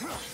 Huh.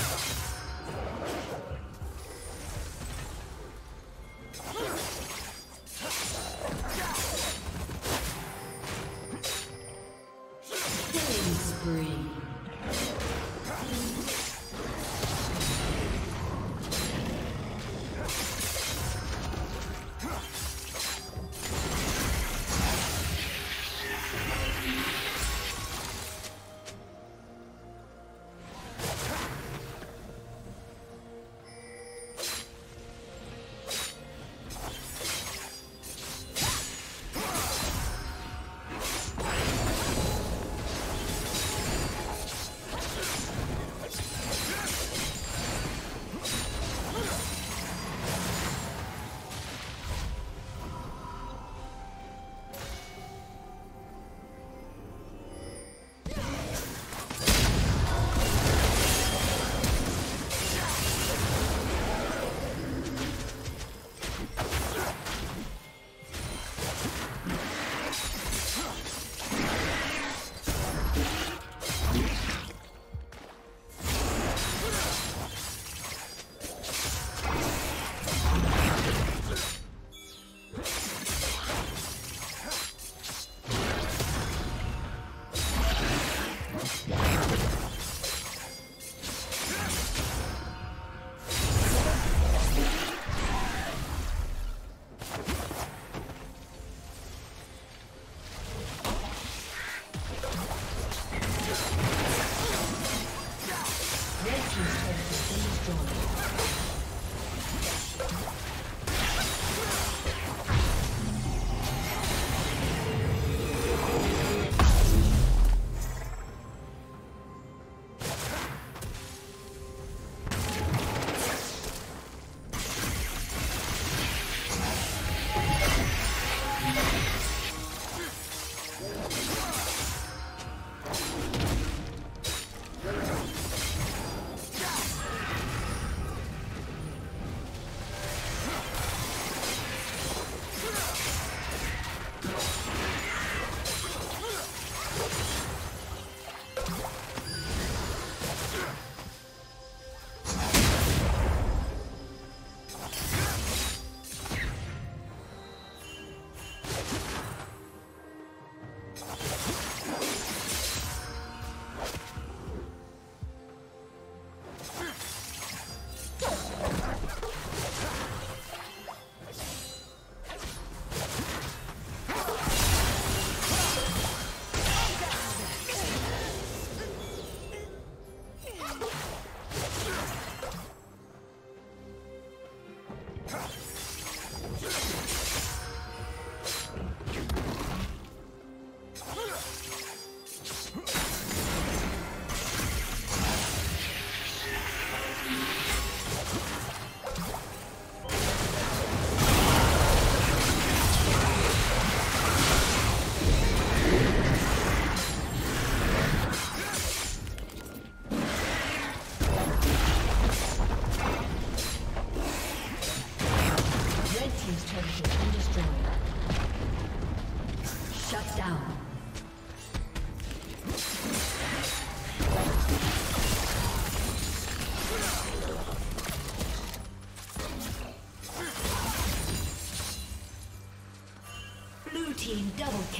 Yeah.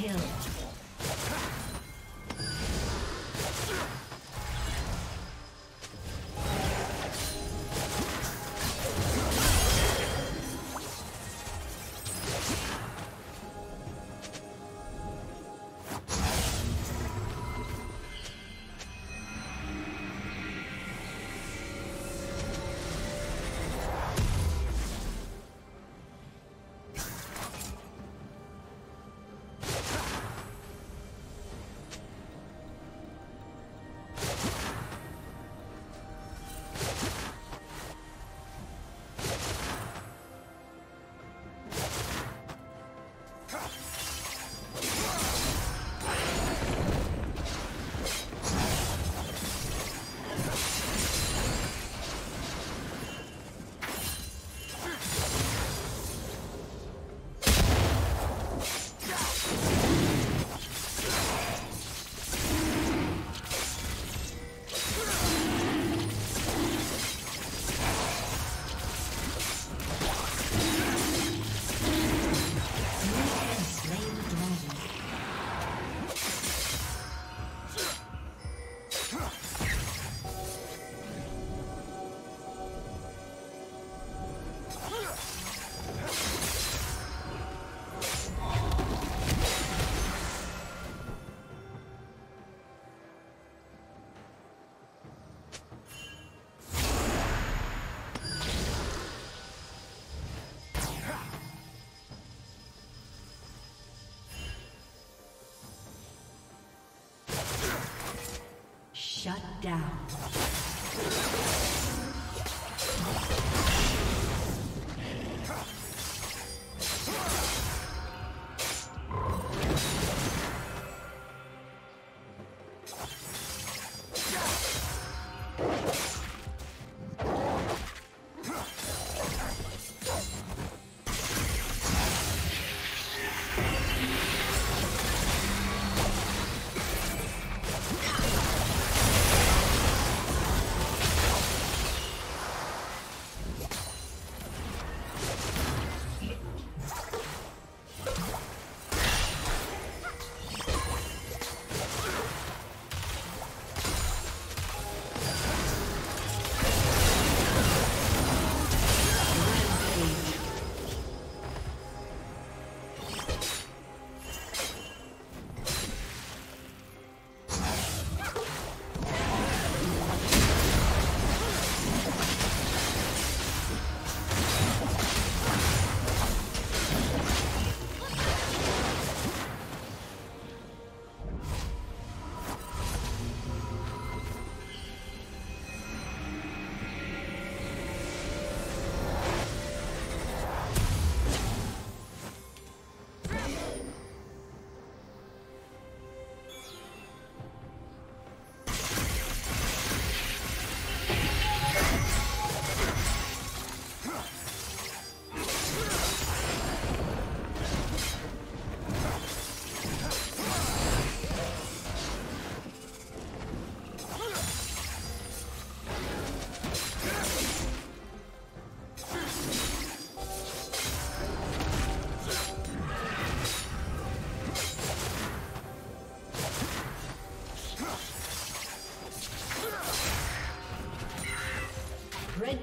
Kill. Shut down.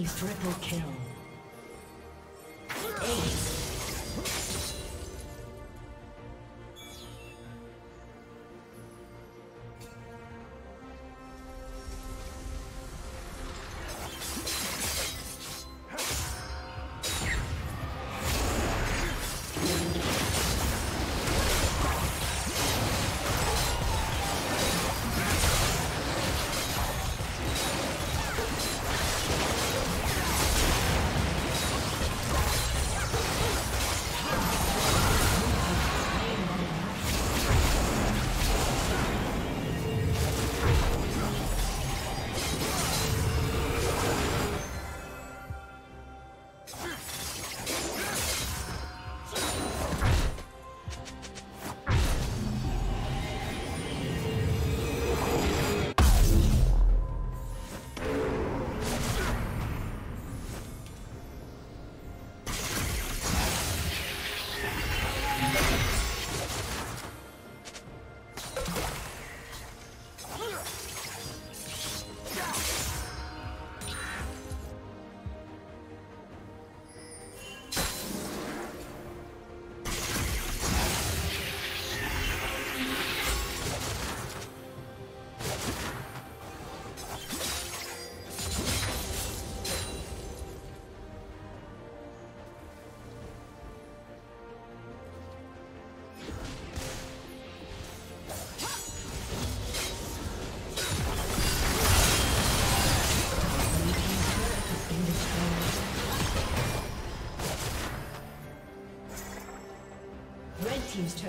Triple kill.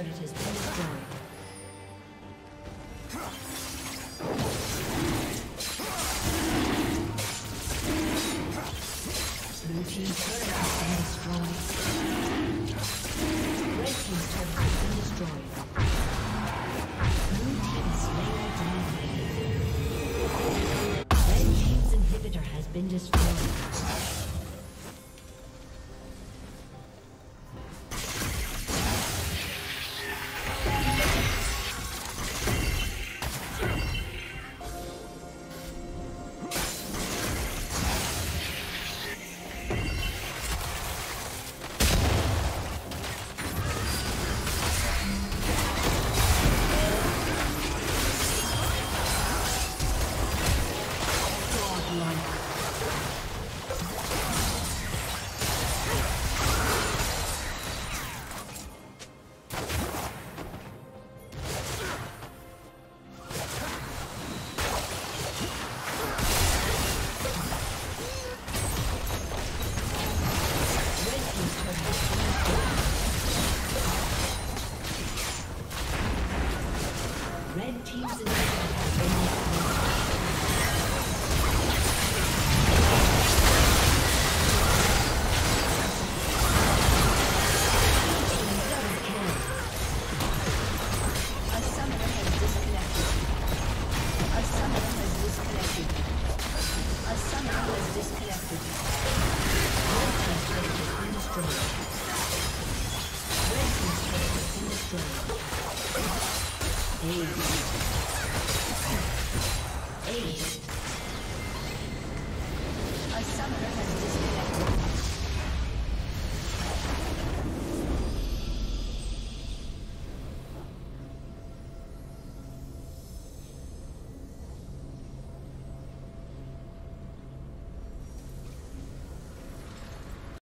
Turret has been destroyed. Blue team's turret has been destroyed. Red team's turret has been destroyed. Blue team slain Red team's inhibitor has been destroyed. Ace. Ace.